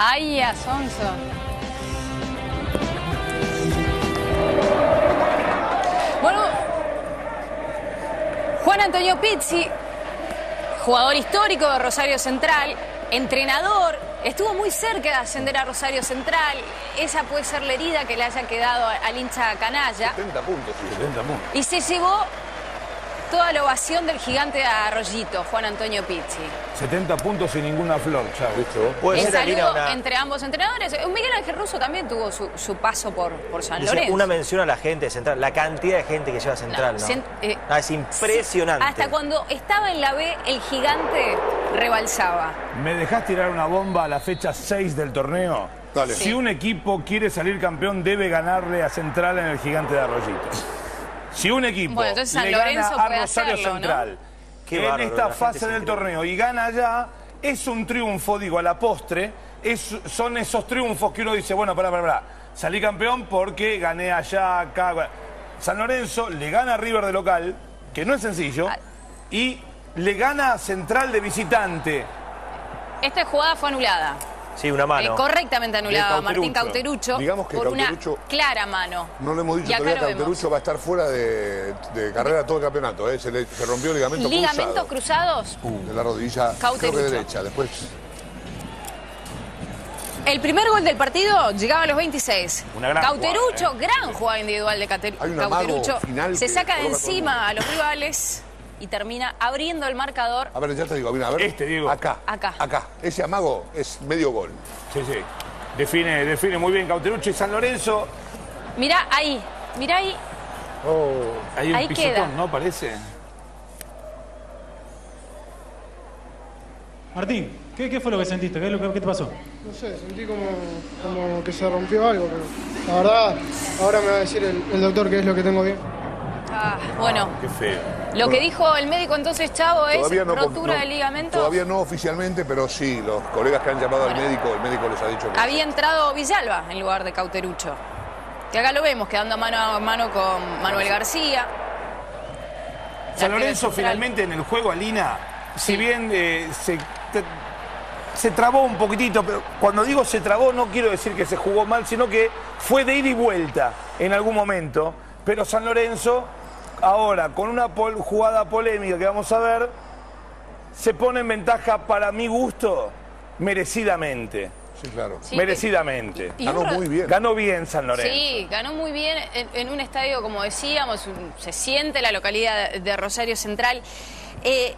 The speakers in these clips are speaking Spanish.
Ay, Asonso. Bueno, Juan Antonio Pizzi, jugador histórico de Rosario Central, entrenador, estuvo muy cerca de ascender a Rosario Central. Esa puede ser la herida que le haya quedado al hincha canalla. 70 puntos, sí. 70 puntos. Y se llevó toda la ovación del gigante de Arroyito, Juan Antonio Pizzi. 70 puntos sin ninguna flor, Chávez. Puede El saludo una, entre ambos entrenadores. Miguel Ángel Russo también tuvo su, su paso por, por San dice, Lorenzo. una mención a la gente de Central, la cantidad de gente que lleva Central, ¿no? cent- eh, Ah, es impresionante. Hasta cuando estaba en la B, el gigante rebalsaba. ¿Me dejás tirar una bomba a la fecha 6 del torneo? Dale. Si un equipo quiere salir campeón, debe ganarle a Central en el gigante de Arroyito. Si un equipo Bueno, entonces San le gana a Rosario hacerlo, ¿no? Central Qué en bárbaro, esta fase del torneo y gana allá, es un triunfo, digo, a la postre. Es, son esos triunfos que uno dice, bueno, pará, pará, pará. Salí campeón porque gané allá, acá. San Lorenzo le gana a River de local, que no es sencillo, Ah. y le gana a Central de visitante. Esta jugada fue anulada. Sí, una Eh, mano. correctamente anulada De Martín Cauterucho. Digamos que por Cauterucho- una clara mano. No le hemos dicho todavía lo vemos. Cauterucho va a estar fuera de, de carrera todo el campeonato. ¿eh? Se, le, se rompió el ligamento Ligamentos cruzado cruzados. de la rodilla, creo Cauterucho. que derecha. Después, El primer gol del partido llegaba a los 26. Una gran Cauterucho, jugada, gran jugada individual de Cauterucho. final Se saca de encima a los rivales y termina abriendo el marcador. a ver, ya te digo, mira, a ver. Este, Diego. Acá. Acá. Acá. Ese amago es medio gol. Sí, sí. Define, define muy bien Cauterucho y San Lorenzo. Mirá ahí, mirá ahí. Hay un Ahí pisotón, queda. ¿no? Parece. Martín, ¿qué, qué fue lo que sentiste? ¿Qué, lo te pasó? No sé, sentí como, como que se rompió algo, pero la verdad, ahora me va a decir el, el doctor qué es lo que tengo bien. Ah, bueno, Qué feo. lo que dijo el médico entonces, Chavo, es no, rotura no- de ligamento. Todavía no oficialmente, pero sí, los colegas que han llamado al médico, el médico les ha dicho que. Había entrado Villalba en lugar de Cauterucho. Que acá lo vemos, quedando mano a mano con Manuel García. San Lorenzo finalmente en el juego, Alina, si bien eh, se, te- se trabó un poquitito, pero cuando digo se trabó no quiero decir que se jugó mal, sino que fue de ida y vuelta en algún momento. Pero San Lorenzo, ahora con una pol- jugada polémica que vamos a ver, se pone en ventaja para mi gusto merecidamente. Sí, claro. Sí, merecidamente. y- y Ganó muy bien. Ganó bien San Lorenzo. Sí, ganó muy bien en, en un estadio, como decíamos, un- se siente la localidad de, Rosario Central. Eh,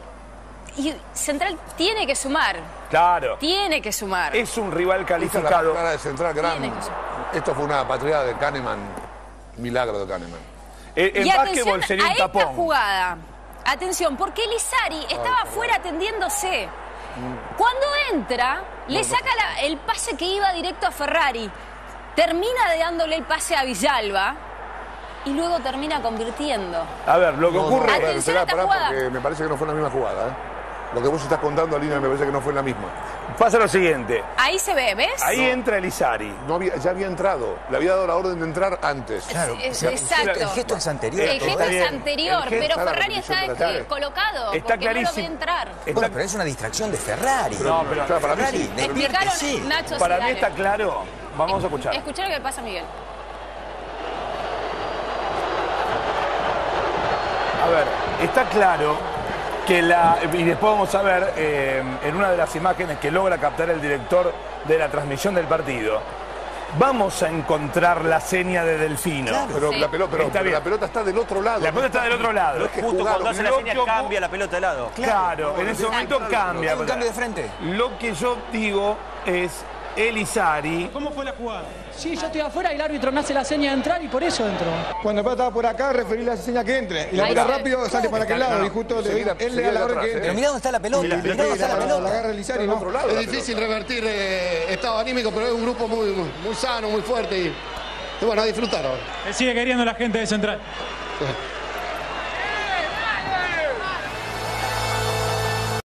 y Central tiene que sumar, Claro. tiene que sumar. Es un rival Esta es la calificado. cara de central gran. Esto fue una patriada de Kahneman. Milagro de Kahneman. Eh, En y atención básquetbol sería a un esta tapón. Ah, jugada. Atención, porque Lizari estaba afuera atendiéndose. Mm. Cuando entra, le saca la- el pase que iba directo a Ferrari. Termina de dándole el pase a Villalba y luego termina convirtiendo. A ver, lo que No, no, ocurre. a ver, a esta pará, jugada. porque me parece que no fue la misma jugada. ¿eh? Lo que vos estás contando, Alina, me parece que no fue la misma. Pasa lo siguiente. Ahí se ve, ¿ves? Ahí entra Elizari. No había, ya había entrado. Le había dado la orden de entrar antes. Claro, Es- exacto. el gesto es anterior. El gesto es anterior, gesto- pero Ferrari está eh, colocado Está porque no lo ve clarísimo. entrar. Está- Bueno, pero es una distracción de Ferrari. No, pero Claro, para mí Ferrari, sí. Explicaron despiértese. Nacho para mí está claro. Vamos a escuchar. Escuchá lo que pasa, Miguel. A ver, está claro que la. Y después vamos a ver eh, en una de las imágenes que logra captar el director de la transmisión del partido. Vamos a encontrar la seña de Delfino. Pero, Sí. la, pelota, pero, Está pero bien. la pelota está del otro lado. La pelota está del otro lado. No es que Justo jugaron. cuando hace la ocurre- cambia la pelota de lado. Claro, en ese momento cambia. Hay un cambio de frente. Lo que yo digo es Elizari. ¿Cómo fue la jugada? Sí, yo estoy afuera y el árbitro me hace la seña de entrar y por eso entro. Cuando el estaba por acá, referí la señal que entre. Y la pelota rápido sale para aquel lado. Y justo le- él le da la orden atrás, que ¿eh? entre. Pero mirá dónde está la pelota. Y Mirá la- dónde está la la- pelota. la agarra Lizari, Del ¿no? otro lado. Es la difícil revertir eh, estado anímico, pero es un grupo muy, muy, muy sano, muy fuerte y, y bueno, a disfrutar ahora. Sigue queriendo la gente de Central. Sí.